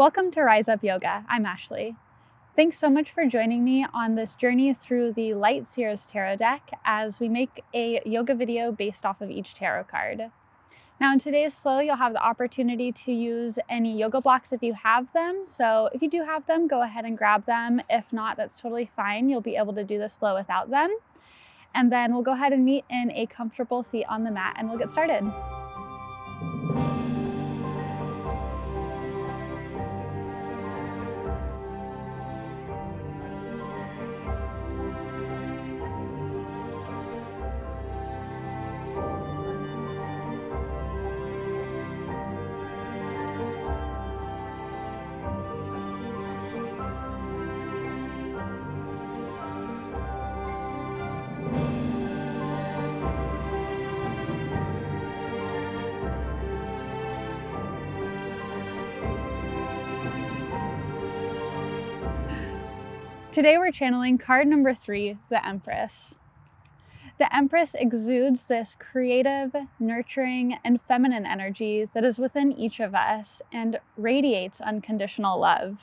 Welcome to Rise Up Yoga. I'm Ashley. Thanks so much for joining me on this journey through the Light Seers Tarot deck as we make a yoga video based off of each tarot card. Now, in today's flow, you'll have the opportunity to use any yoga blocks if you have them. So, if you do have them, go ahead and grab them. If not, that's totally fine. You'll be able to do this flow without them. And then we'll go ahead and meet in a comfortable seat on the mat and we'll get started. Today we're channeling card number three, the Empress. The Empress exudes this creative, nurturing, and feminine energy that is within each of us and radiates unconditional love.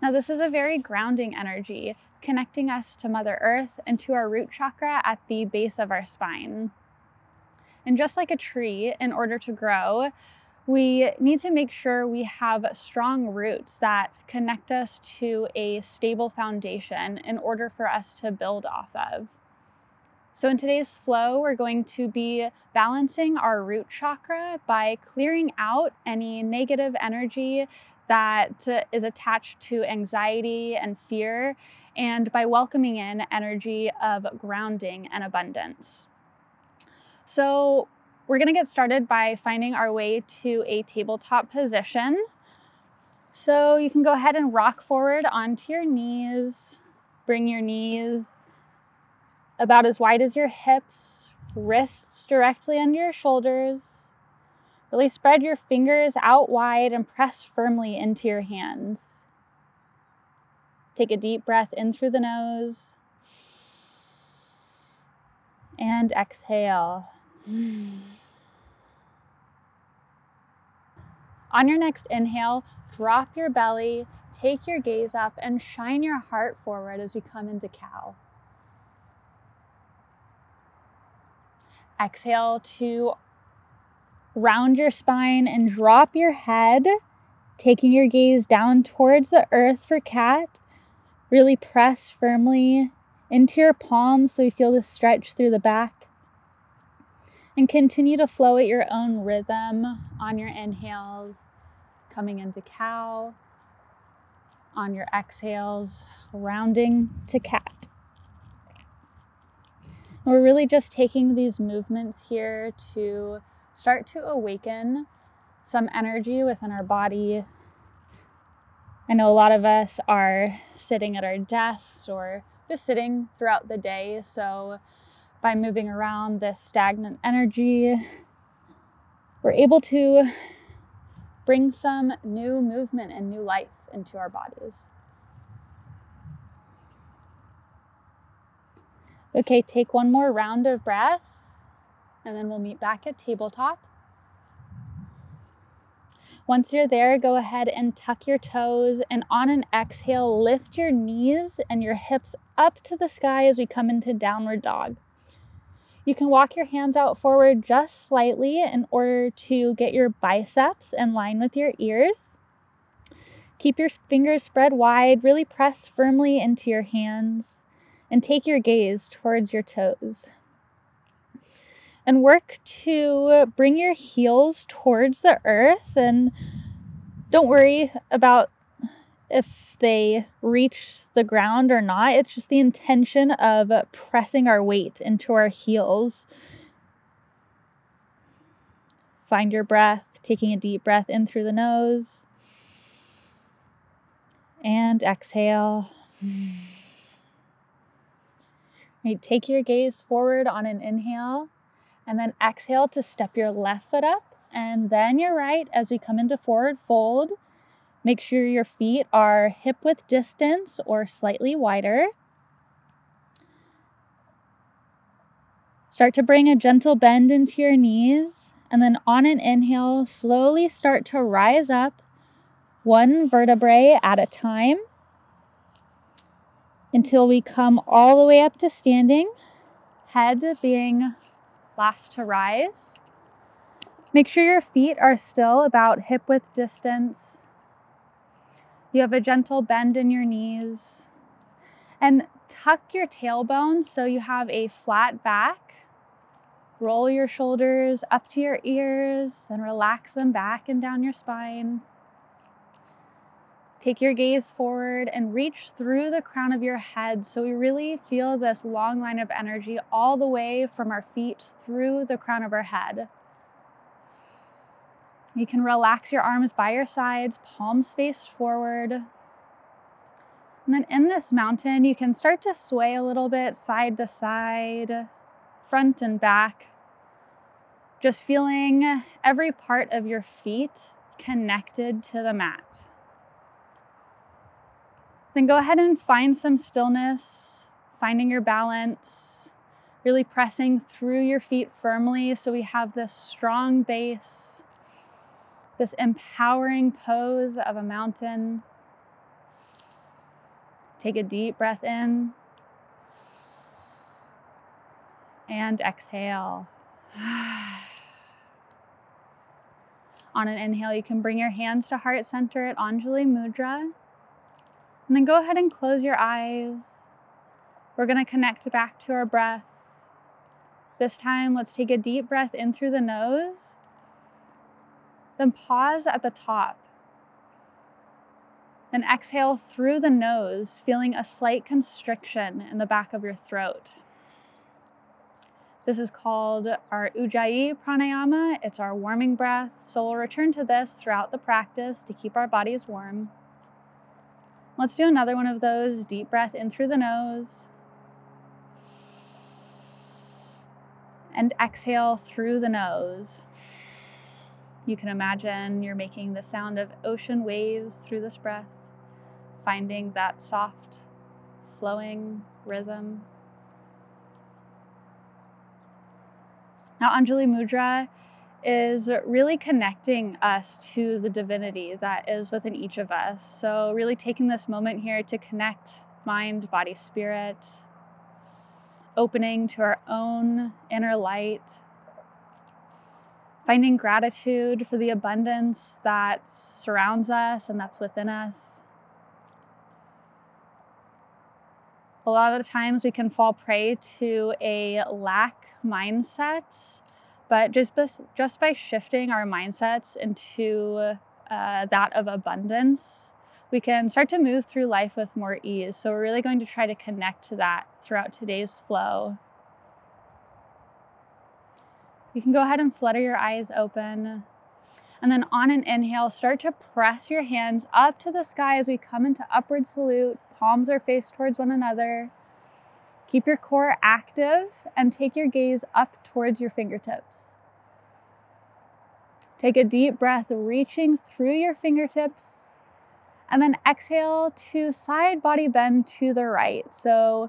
Now, this is a very grounding energy, connecting us to Mother Earth and to our root chakra at the base of our spine. And just like a tree, in order to grow, we need to make sure we have strong roots that connect us to a stable foundation in order for us to build off of. So, in today's flow, we're going to be balancing our root chakra by clearing out any negative energy that is attached to anxiety and fear, and by welcoming in energy of grounding and abundance. So, we're going to get started by finding our way to a tabletop position. So you can go ahead and rock forward onto your knees. Bring your knees about as wide as your hips, wrists directly under your shoulders. Really spread your fingers out wide and press firmly into your hands. Take a deep breath in through the nose and exhale. On your next inhale, drop your belly, take your gaze up, and shine your heart forward as we come into cow. Exhale to round your spine and drop your head, taking your gaze down towards the earth for cat. Really press firmly into your palms so you feel the stretch through the back and continue to flow at your own rhythm on your inhales, coming into cow, on your exhales, rounding to cat. We're really just taking these movements here to start to awaken some energy within our body. I know a lot of us are sitting at our desks or just sitting throughout the day, so by moving around this stagnant energy, we're able to bring some new movement and new life into our bodies. Okay, take one more round of breaths and then we'll meet back at tabletop. Once you're there, go ahead and tuck your toes and on an exhale, lift your knees and your hips up to the sky as we come into downward dog. You can walk your hands out forward just slightly in order to get your biceps in line with your ears. Keep your fingers spread wide, really press firmly into your hands, and take your gaze towards your toes. And work to bring your heels towards the earth and don't worry about if they reach the ground or not. It's just the intention of pressing our weight into our heels. Find your breath, taking a deep breath in through the nose. And exhale. Right, take your gaze forward on an inhale and then exhale to step your left foot up and then your right as we come into forward fold. Make sure your feet are hip width distance or slightly wider. Start to bring a gentle bend into your knees. And then on an inhale, slowly start to rise up, one vertebrae at a time until we come all the way up to standing, head being last to rise. Make sure your feet are still about hip width distance. You have a gentle bend in your knees. And tuck your tailbone so you have a flat back. Roll your shoulders up to your ears and relax them back and down your spine. Take your gaze forward and reach through the crown of your head so we really feel this long line of energy all the way from our feet through the crown of our head. You can relax your arms by your sides, palms face forward. And then in this mountain, you can start to sway a little bit side to side, front and back. Just feeling every part of your feet connected to the mat. Then go ahead and find some stillness, finding your balance, really pressing through your feet firmly so we have this strong base, this empowering pose of a mountain. Take a deep breath in and exhale. On an inhale, you can bring your hands to heart center at Anjali Mudra. And then go ahead and close your eyes. We're going to connect back to our breath. This time, let's take a deep breath in through the nose. Then pause at the top. Then exhale through the nose, feeling a slight constriction in the back of your throat. This is called our Ujjayi pranayama. It's our warming breath. So we'll return to this throughout the practice to keep our bodies warm. Let's do another one of those. Deep breath in through the nose. And exhale through the nose. You can imagine you're making the sound of ocean waves through this breath, finding that soft, flowing rhythm. Now, Anjali Mudra is really connecting us to the divinity that is within each of us. So, really taking this moment here to connect mind, body, spirit, opening to our own inner light, finding gratitude for the abundance that surrounds us and that's within us. A lot of the times we can fall prey to a lack mindset but just, just by shifting our mindsets into uh, that of abundance, we can start to move through life with more ease. So, we're really going to try to connect to that throughout today's flow. You can go ahead and flutter your eyes open. And then on an inhale, start to press your hands up to the sky as we come into upward salute. Palms are faced towards one another. Keep your core active and take your gaze up towards your fingertips. Take a deep breath, reaching through your fingertips, and then exhale to side body bend to the right. So,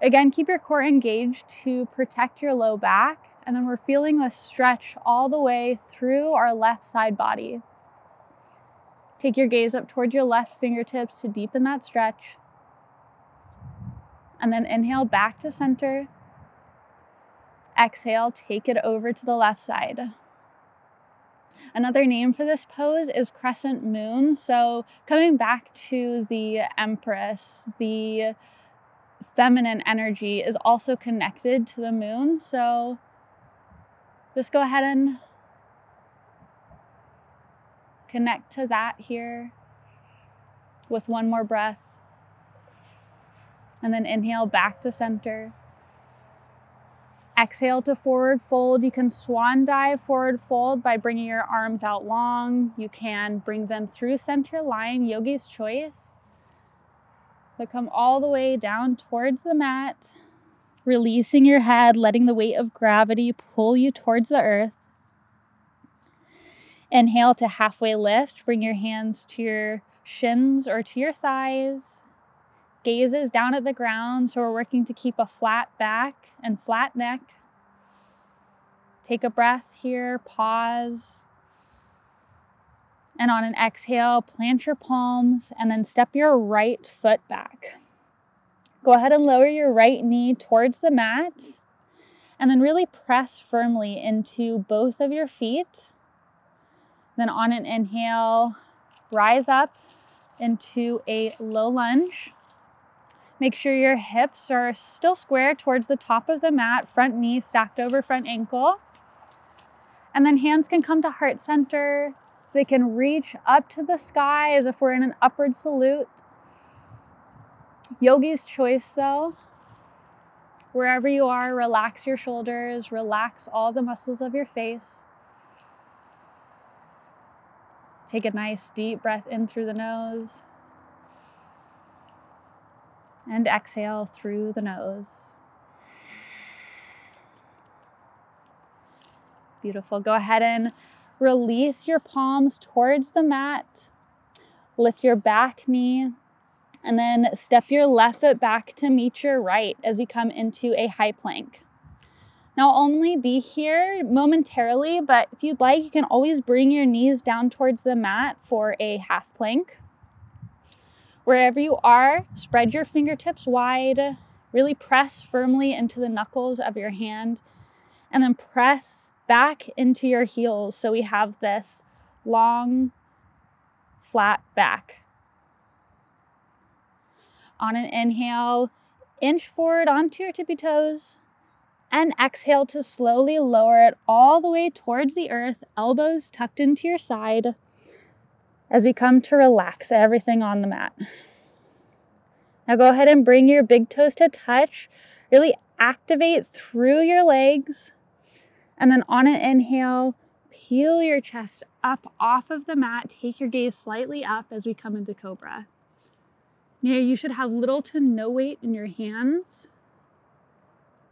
again, keep your core engaged to protect your low back, and then we're feeling the stretch all the way through our left side body. Take your gaze up towards your left fingertips to deepen that stretch. And then inhale back to center. Exhale, take it over to the left side. Another name for this pose is crescent moon. So, coming back to the Empress, the feminine energy is also connected to the moon. So, just go ahead and connect to that here with one more breath. And then inhale back to center. Exhale to forward fold. You can swan dive forward fold by bringing your arms out long. You can bring them through center line, yogi's choice. But come all the way down towards the mat, releasing your head, letting the weight of gravity pull you towards the earth. Inhale to halfway lift. Bring your hands to your shins or to your thighs gazes down at the ground. So we're working to keep a flat back and flat neck. Take a breath here, pause. And on an exhale, plant your palms and then step your right foot back. Go ahead and lower your right knee towards the mat and then really press firmly into both of your feet. Then on an inhale, rise up into a low lunge. Make sure your hips are still square towards the top of the mat, front knee stacked over front ankle. And then hands can come to heart center. They can reach up to the sky as if we're in an upward salute. Yogi's choice, though. Wherever you are, relax your shoulders, relax all the muscles of your face. Take a nice deep breath in through the nose and exhale through the nose. Beautiful. Go ahead and release your palms towards the mat. Lift your back knee and then step your left foot back to meet your right as we come into a high plank. Now, I'll only be here momentarily, but if you'd like, you can always bring your knees down towards the mat for a half plank. Wherever you are, spread your fingertips wide, really press firmly into the knuckles of your hand, and then press back into your heels so we have this long, flat back. On an inhale, inch forward onto your tippy toes and exhale to slowly lower it all the way towards the earth, elbows tucked into your side as we come to relax everything on the mat. Now go ahead and bring your big toes to touch. Really activate through your legs. And then on an inhale, peel your chest up off of the mat. Take your gaze slightly up as we come into cobra. Now you should have little to no weight in your hands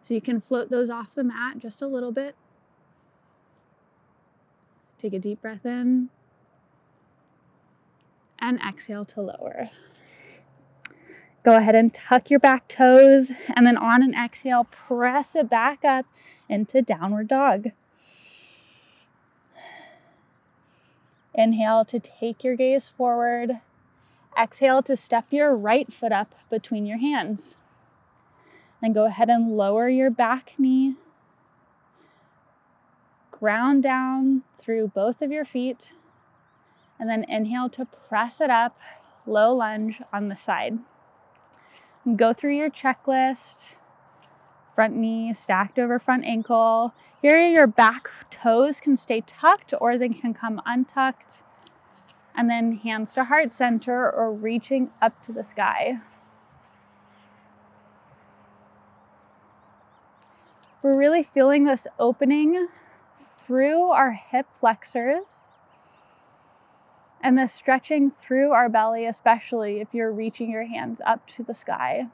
so you can float those off the mat just a little bit. Take a deep breath in and exhale to lower. Go ahead and tuck your back toes and then on an exhale, press it back up into downward dog. Inhale to take your gaze forward. Exhale to step your right foot up between your hands. Then go ahead and lower your back knee. Ground down through both of your feet. And then inhale to press it up, low lunge on the side. And go through your checklist. Front knee stacked over front ankle. Here, your back toes can stay tucked or they can come untucked. And then hands to heart center or reaching up to the sky. We're really feeling this opening through our hip flexors and the stretching through our belly, especially if you're reaching your hands up to the sky.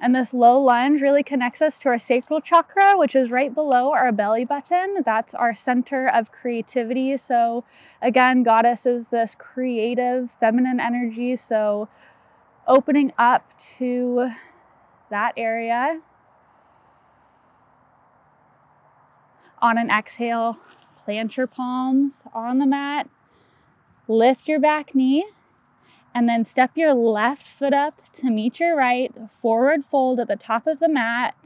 And this low lunge really connects us to our sacral chakra, which is right below our belly button. That's our center of creativity. So, again, goddess is this creative feminine energy. So, opening up to that area On an exhale, plant your palms on the mat, lift your back knee, and then step your left foot up to meet your right, forward fold at the top of the mat,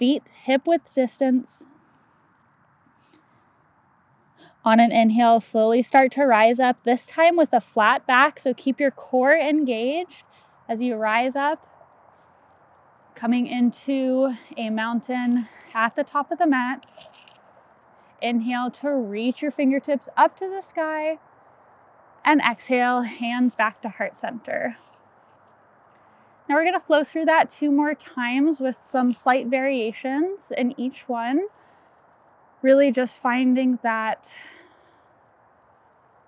feet hip width distance. On an inhale, slowly start to rise up, this time with a flat back, so keep your core engaged as you rise up, coming into a mountain at the top of the mat. Inhale to reach your fingertips up to the sky. And exhale, hands back to heart center. Now we're going to flow through that two more times with some slight variations in each one. Really just finding that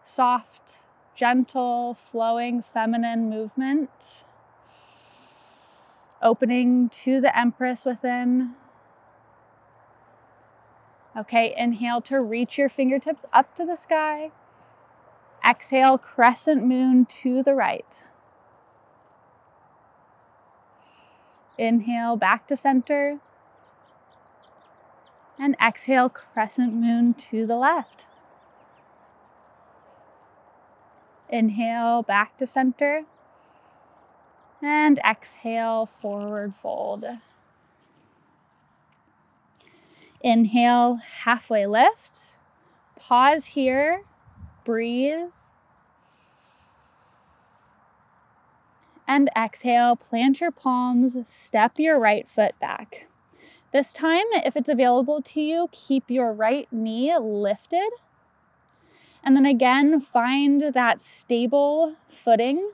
soft, gentle, flowing feminine movement. Opening to the Empress within. Okay, inhale to reach your fingertips up to the sky. Exhale, crescent moon to the right. Inhale back to center. And exhale, crescent moon to the left. Inhale back to center. And exhale, forward fold. Inhale, halfway lift. Pause here, breathe. And exhale, plant your palms, step your right foot back. This time, if it's available to you, keep your right knee lifted. And then again, find that stable footing.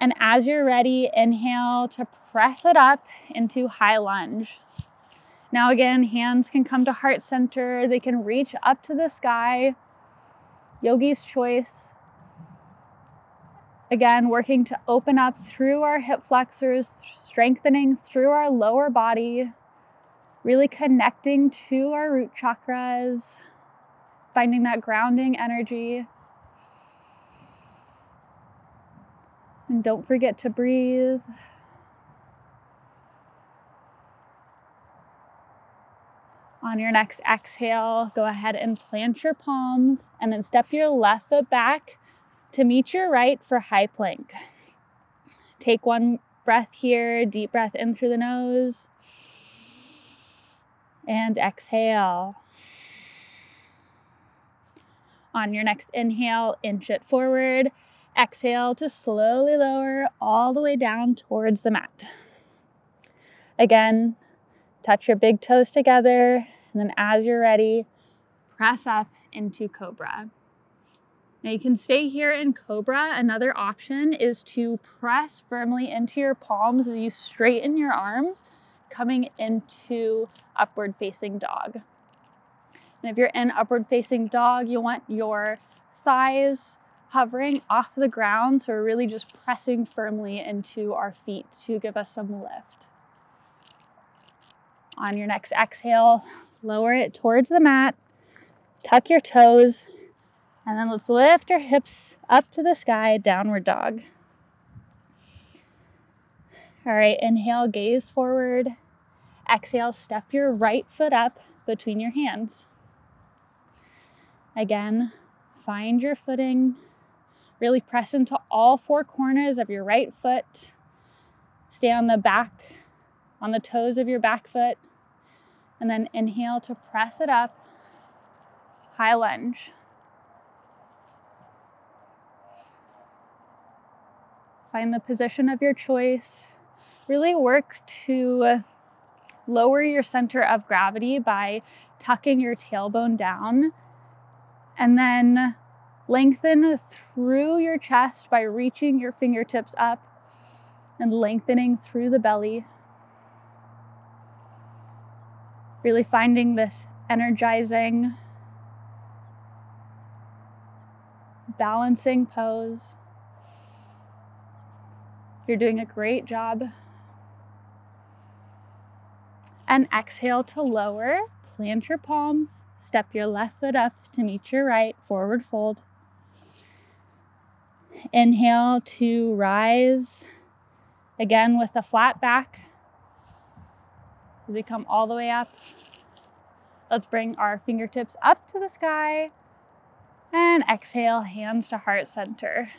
And as you're ready, inhale to press it up into high lunge. Now, again, hands can come to heart center, they can reach up to the sky. Yogi's choice. Again, working to open up through our hip flexors, strengthening through our lower body, really connecting to our root chakras, finding that grounding energy. And don't forget to breathe. On your next exhale, go ahead and plant your palms and then step your left foot back to meet your right for high plank. Take one breath here, deep breath in through the nose, and exhale. On your next inhale, inch it forward. Exhale to slowly lower all the way down towards the mat. Again, touch your big toes together and then as you're ready, press up into Cobra. Now you can stay here in Cobra. Another option is to press firmly into your palms as you straighten your arms, coming into upward facing dog. And if you're in upward facing dog, you want your thighs hovering off the ground. So we're really just pressing firmly into our feet to give us some lift. On your next exhale, lower it towards the mat, tuck your toes, and then let's lift our hips up to the sky, downward dog. All right, inhale, gaze forward. Exhale, step your right foot up between your hands. Again, find your footing. Really press into all four corners of your right foot. Stay on the back, on the toes of your back foot. And then inhale to press it up, high lunge. Find the position of your choice. Really work to lower your center of gravity by tucking your tailbone down. And then lengthen through your chest by reaching your fingertips up and lengthening through the belly. Really finding this energizing, balancing pose. You're doing a great job. And exhale to lower. Plant your palms. Step your left foot up to meet your right. Forward fold. Inhale to rise. Again with a flat back as we come all the way up. Let's bring our fingertips up to the sky and exhale, hands to heart center.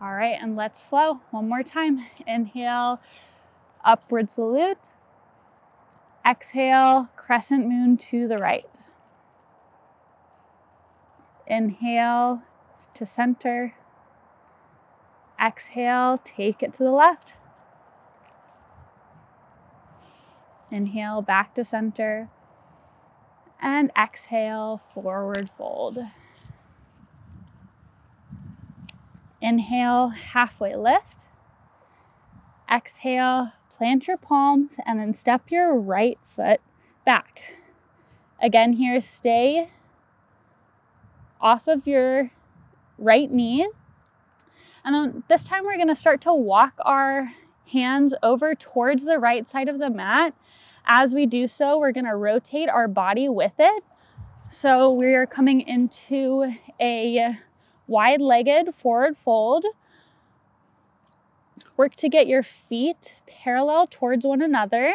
All right, and let's flow one more time. Inhale, upward salute. Exhale, crescent moon to the right. Inhale to center. Exhale, take it to the left. Inhale back to center. And exhale, forward fold. Inhale, halfway lift. Exhale, plant your palms and then step your right foot back. Again, here, stay off of your right knee. And then this time we're gonna start to walk our hands over towards the right side of the mat as we do so, we're gonna rotate our body with it. So we're coming into a wide-legged forward fold. Work to get your feet parallel towards one another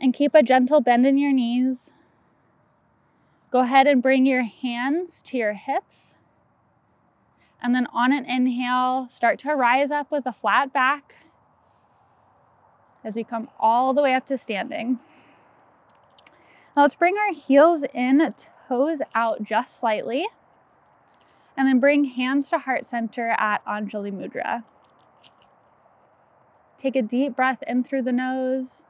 and keep a gentle bend in your knees. Go ahead and bring your hands to your hips And then on an inhale, start to rise up with a flat back as we come all the way up to standing. Now let's bring our heels in, toes out just slightly. And then bring hands to heart center at Anjali Mudra. Take a deep breath in through the nose,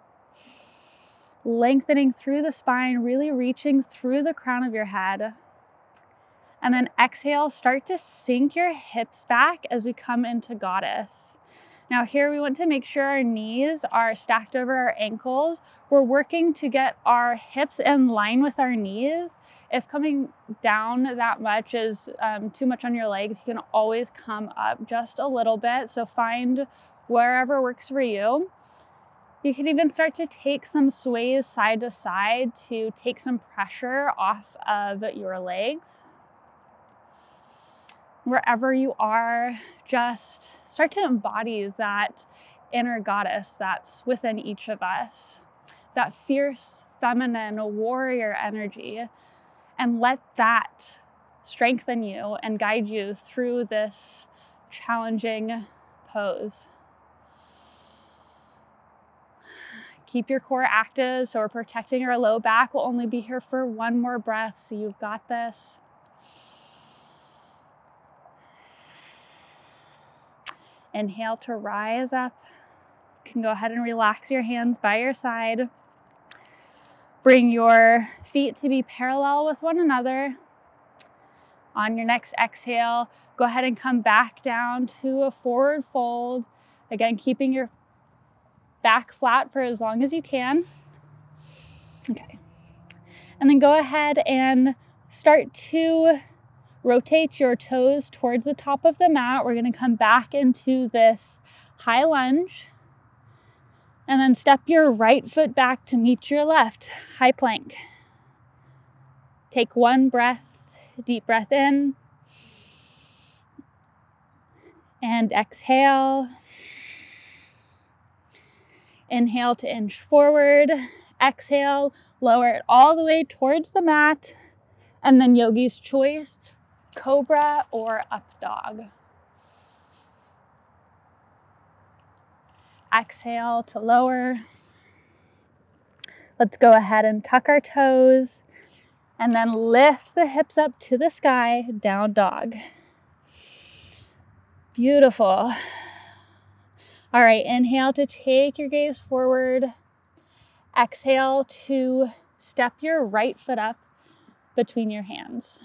lengthening through the spine, really reaching through the crown of your head. And then exhale, start to sink your hips back as we come into goddess. Now, here we want to make sure our knees are stacked over our ankles. We're working to get our hips in line with our knees. If coming down that much is um, too much on your legs, you can always come up just a little bit. So, find wherever works for you. You can even start to take some sways side to side to take some pressure off of your legs wherever you are, just start to embody that inner goddess that's within each of us, that fierce, feminine, warrior energy, and let that strengthen you and guide you through this challenging pose. Keep your core active so we're protecting our low back. We'll only be here for one more breath, so you've got this. Inhale to rise up. You can go ahead and relax your hands by your side. Bring your feet to be parallel with one another. On your next exhale, go ahead and come back down to a forward fold. Again, keeping your back flat for as long as you can. Okay. And then go ahead and start to Rotate your toes towards the top of the mat. We're going to come back into this high lunge. And then step your right foot back to meet your left, high plank. Take one breath, deep breath in. And exhale. Inhale to inch forward. Exhale, lower it all the way towards the mat. And then yogi's choice cobra or up dog. Exhale to lower. Let's go ahead and tuck our toes and then lift the hips up to the sky, down dog. Beautiful. All right, inhale to take your gaze forward. Exhale to step your right foot up between your hands.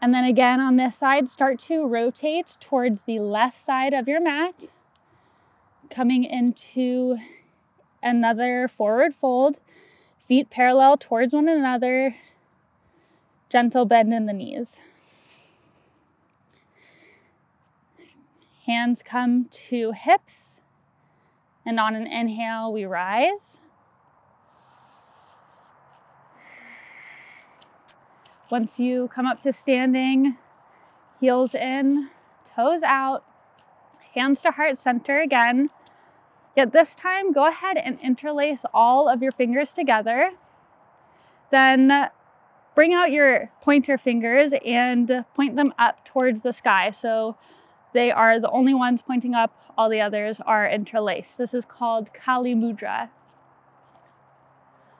And then again on this side, start to rotate towards the left side of your mat, coming into another forward fold, feet parallel towards one another, gentle bend in the knees. Hands come to hips, and on an inhale, we rise. Once you come up to standing, heels in, toes out, hands to heart center again. Yet this time, go ahead and interlace all of your fingers together. Then bring out your pointer fingers and point them up towards the sky. So they are the only ones pointing up, all the others are interlaced. This is called Kali Mudra.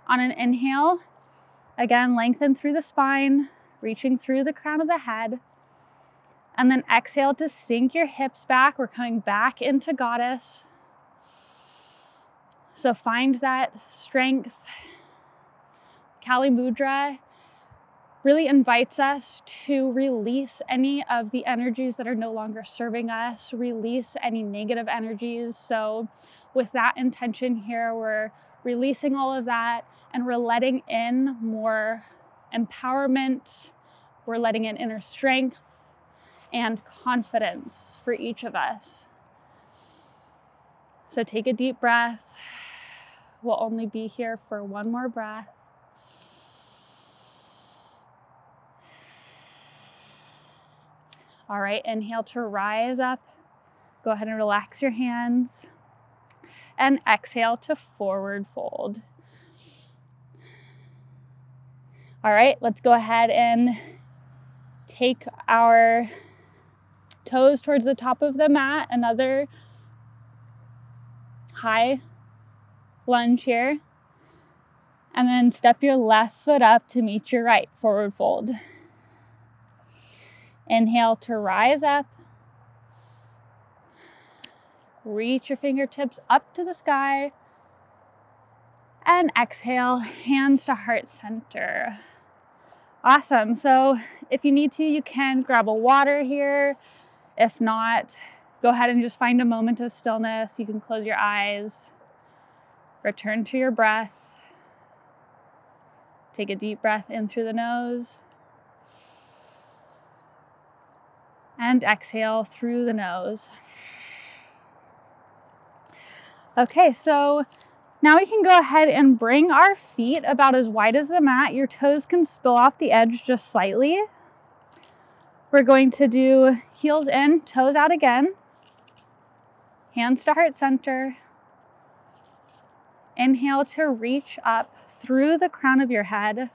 On an inhale, Again, lengthen through the spine, reaching through the crown of the head. And then exhale to sink your hips back. We're coming back into goddess. So find that strength. Kali Mudra really invites us to release any of the energies that are no longer serving us, release any negative energies. So, with that intention here, we're releasing all of that and we're letting in more empowerment, we're letting in inner strength and confidence for each of us. So take a deep breath. We'll only be here for one more breath. All right, inhale to rise up. Go ahead and relax your hands. And exhale to forward fold. All right, let's go ahead and take our toes towards the top of the mat, another high lunge here. And then step your left foot up to meet your right, forward fold. Inhale to rise up. Reach your fingertips up to the sky. And exhale, hands to heart center. Awesome. So if you need to, you can grab a water here. If not, go ahead and just find a moment of stillness. You can close your eyes, return to your breath. Take a deep breath in through the nose. And exhale through the nose. Okay, so now we can go ahead and bring our feet about as wide as the mat. Your toes can spill off the edge just slightly. We're going to do heels in, toes out again. Hands to heart center. Inhale to reach up through the crown of your head.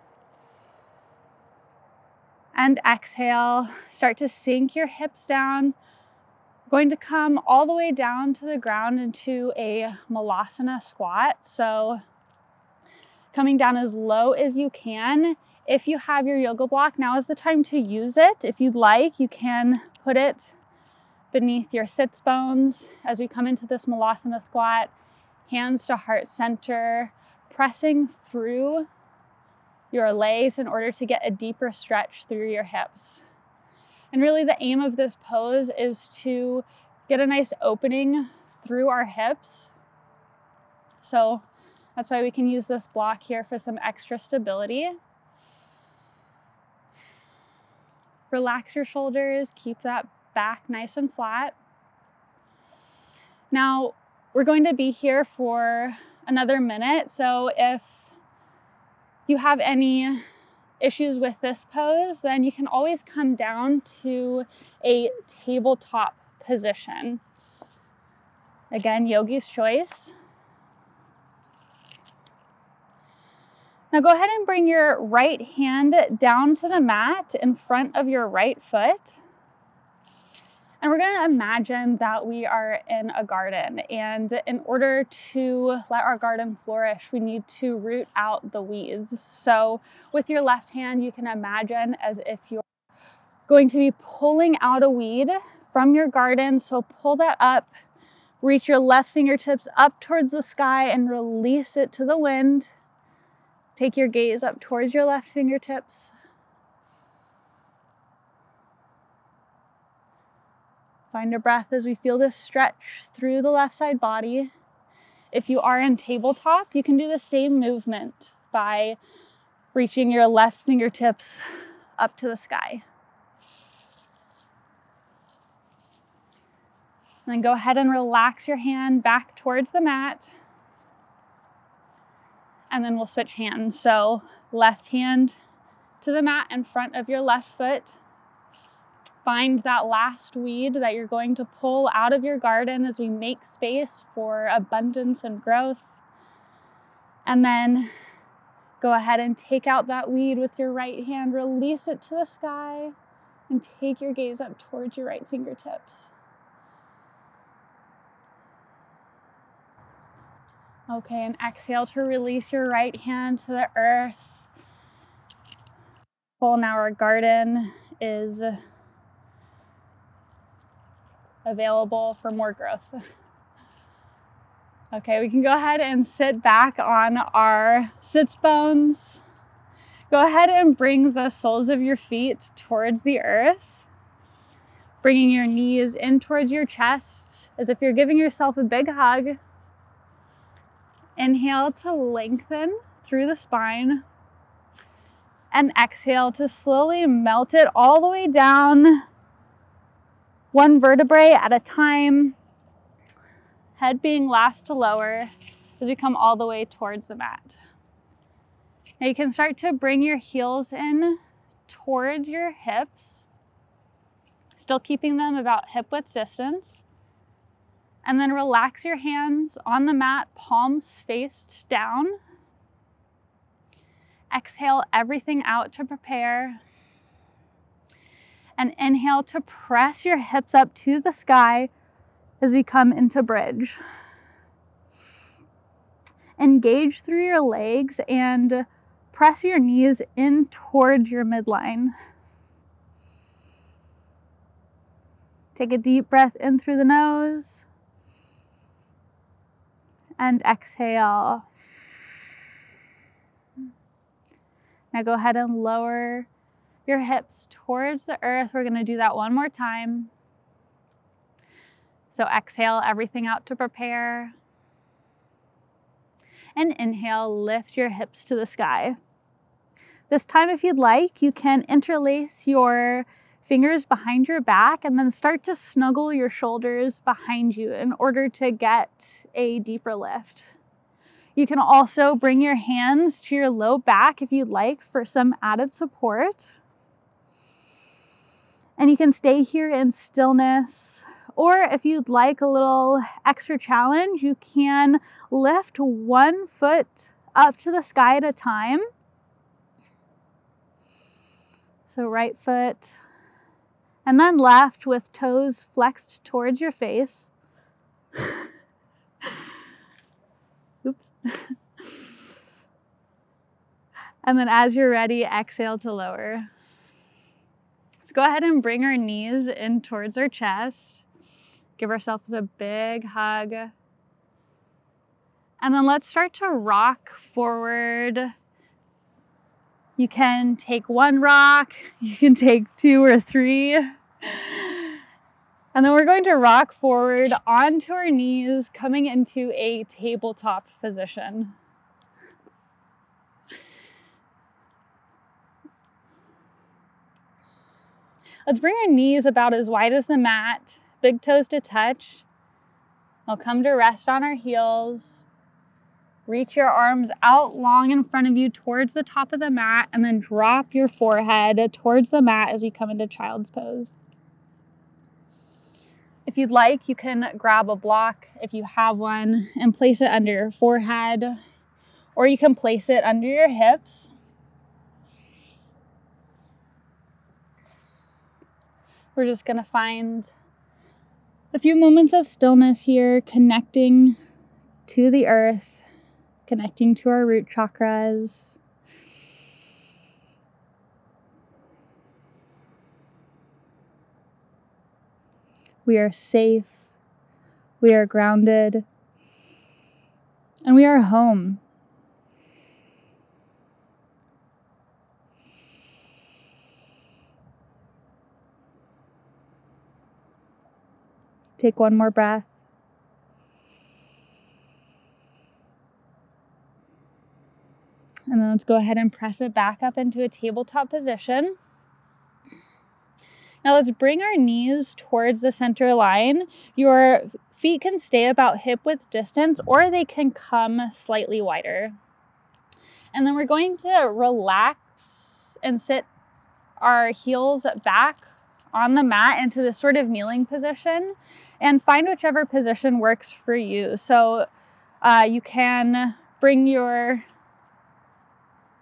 And exhale, start to sink your hips down going to come all the way down to the ground into a malasana squat. So coming down as low as you can. If you have your yoga block, now is the time to use it. If you'd like, you can put it beneath your sits bones as we come into this malasana squat, hands to heart center, pressing through your legs in order to get a deeper stretch through your hips. And really the aim of this pose is to get a nice opening through our hips. So that's why we can use this block here for some extra stability. Relax your shoulders, keep that back nice and flat. Now, we're going to be here for another minute. So if you have any issues with this pose, then you can always come down to a tabletop position. Again, yogi's choice. Now go ahead and bring your right hand down to the mat in front of your right foot. And we're going to imagine that we are in a garden. And in order to let our garden flourish, we need to root out the weeds. So, with your left hand, you can imagine as if you're going to be pulling out a weed from your garden. So, pull that up, reach your left fingertips up towards the sky, and release it to the wind. Take your gaze up towards your left fingertips. Find a breath as we feel this stretch through the left side body. If you are in tabletop, you can do the same movement by reaching your left fingertips up to the sky. And then go ahead and relax your hand back towards the mat. And then we'll switch hands. So, left hand to the mat in front of your left foot find that last weed that you're going to pull out of your garden as we make space for abundance and growth. And then go ahead and take out that weed with your right hand, release it to the sky, and take your gaze up towards your right fingertips. Okay, and exhale to release your right hand to the earth. Full now our garden is available for more growth. okay, we can go ahead and sit back on our sits bones. Go ahead and bring the soles of your feet towards the earth, bringing your knees in towards your chest as if you're giving yourself a big hug. Inhale to lengthen through the spine and exhale to slowly melt it all the way down one vertebrae at a time, head being last to lower as we come all the way towards the mat. Now you can start to bring your heels in towards your hips, still keeping them about hip width distance. And then relax your hands on the mat, palms faced down. Exhale everything out to prepare And inhale to press your hips up to the sky as we come into bridge. Engage through your legs and press your knees in towards your midline. Take a deep breath in through the nose and exhale. Now go ahead and lower your hips towards the earth. We're to do that one more time. So exhale everything out to prepare. And inhale, lift your hips to the sky. This time, if you'd like, you can interlace your fingers behind your back and then start to snuggle your shoulders behind you in order to get a deeper lift. You can also bring your hands to your low back if you'd like for some added support. And you can stay here in stillness. Or if you'd like a little extra challenge, you can lift one foot up to the sky at a time. So, right foot, and then left with toes flexed towards your face. Oops. and then as you're ready, exhale to lower. Go ahead and bring our knees in towards our chest. Give ourselves a big hug. And then let's start to rock forward. You can take one rock, you can take two or three. And then we're going to rock forward onto our knees, coming into a tabletop position. Let's bring our knees about as wide as the mat, big toes to touch. We'll come to rest on our heels. Reach your arms out long in front of you towards the top of the mat, and then drop your forehead towards the mat as we come into child's pose. If you'd like, you can grab a block if you have one and place it under your forehead, or you can place it under your hips. We're just going to find a few moments of stillness here, connecting to the earth, connecting to our root chakras. We are safe. We are grounded. And we are home. Take one more breath. And then let's go ahead and press it back up into a tabletop position. Now let's bring our knees towards the center line. Your feet can stay about hip width distance or they can come slightly wider. And then we're going to relax and sit our heels back on the mat into this sort of kneeling position and find whichever position works for you. So uh, you can bring your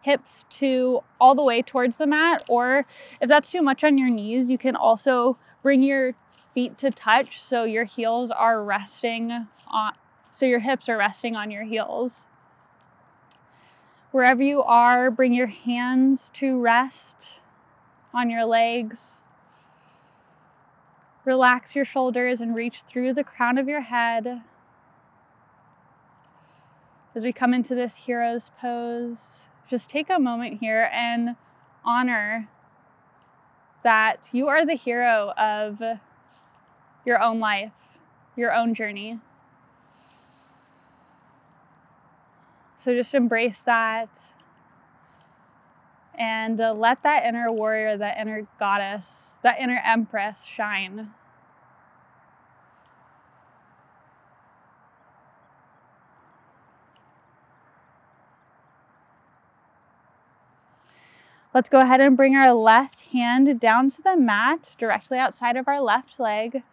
hips to all the way towards the mat, or if that's too much on your knees, you can also bring your feet to touch so your heels are resting on, so your hips are resting on your heels. Wherever you are, bring your hands to rest on your legs. Relax your shoulders and reach through the crown of your head as we come into this hero's pose just take a moment here and honor that you are the hero of your own life, your own journey. So just embrace that and uh, let that inner warrior, that inner goddess, that inner empress shine. Let's go ahead and bring our left hand down to the mat directly outside of our left leg.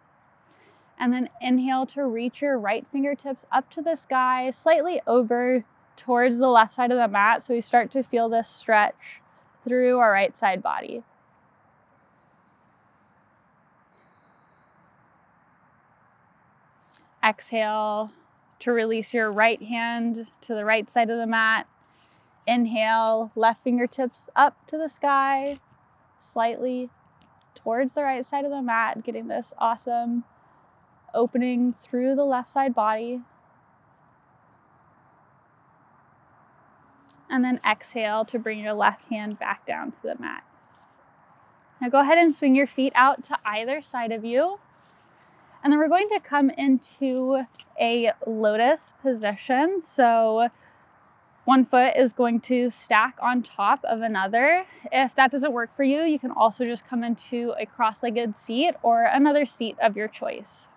And then inhale to reach your right fingertips up to the sky, slightly over towards the left side of the mat. So we start to feel this stretch through our right side body. Exhale to release your right hand to the right side of the mat. Inhale, left fingertips up to the sky, slightly towards the right side of the mat, getting this awesome opening through the left side body. And then exhale to bring your left hand back down to the mat. Now go ahead and swing your feet out to either side of you. And then we're going to come into a lotus position. So one foot is going to stack on top of another. If that doesn't work for you, you can also just come into a cross-legged seat or another seat of your choice.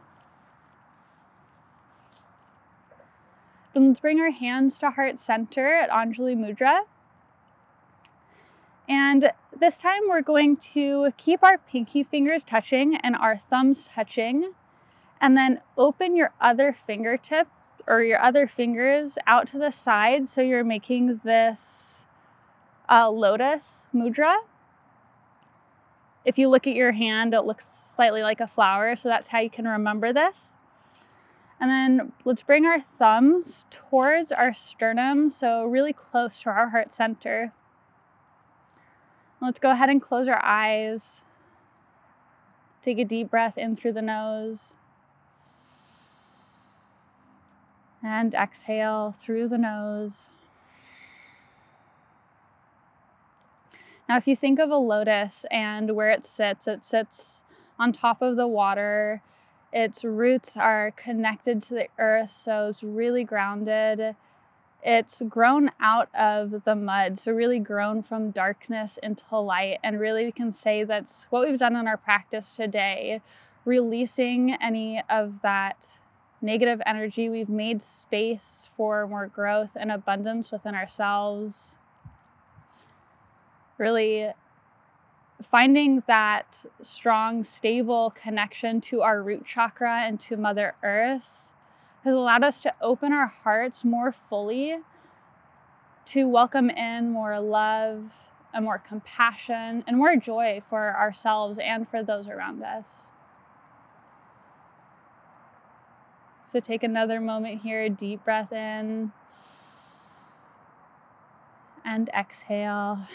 Then let's bring our hands to heart center at Anjali Mudra. And this time we're going to keep our pinky fingers touching and our thumbs touching. And then open your other fingertip or your other fingers out to the side so you're making this uh, lotus mudra. If you look at your hand, it looks slightly like a flower, so that's how you can remember this. And then let's bring our thumbs towards our sternum, so really close to our heart center. Let's go ahead and close our eyes. Take a deep breath in through the nose. And exhale through the nose. Now, if you think of a lotus and where it sits, it sits on top of the water its roots are connected to the earth, so it's really grounded. It's grown out of the mud, so really grown from darkness into light. And really, we can say that's what we've done in our practice today, releasing any of that negative energy. We've made space for more growth and abundance within ourselves. Really finding that strong, stable connection to our root chakra and to Mother Earth has allowed us to open our hearts more fully to welcome in more love and more compassion and more joy for ourselves and for those around us. So take another moment here, a deep breath in and exhale.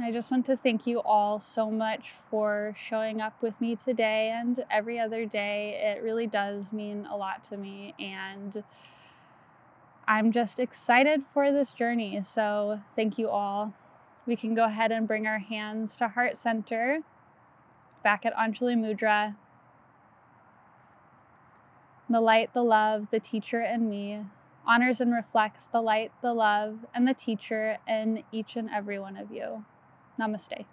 I just want to thank you all so much for showing up with me today and every other day. It really does mean a lot to me. And I'm just excited for this journey. So thank you all. We can go ahead and bring our hands to heart center back at Anjali Mudra. The light, the love, the teacher, and me honors and reflects the light, the love, and the teacher in each and every one of you. Namaste.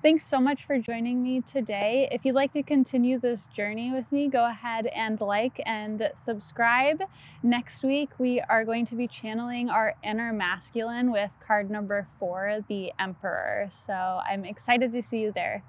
Thanks so much for joining me today. If you'd like to continue this journey with me, go ahead and like and subscribe. Next week, we are going to be channeling our inner masculine with card number four, the Emperor. So I'm excited to see you there.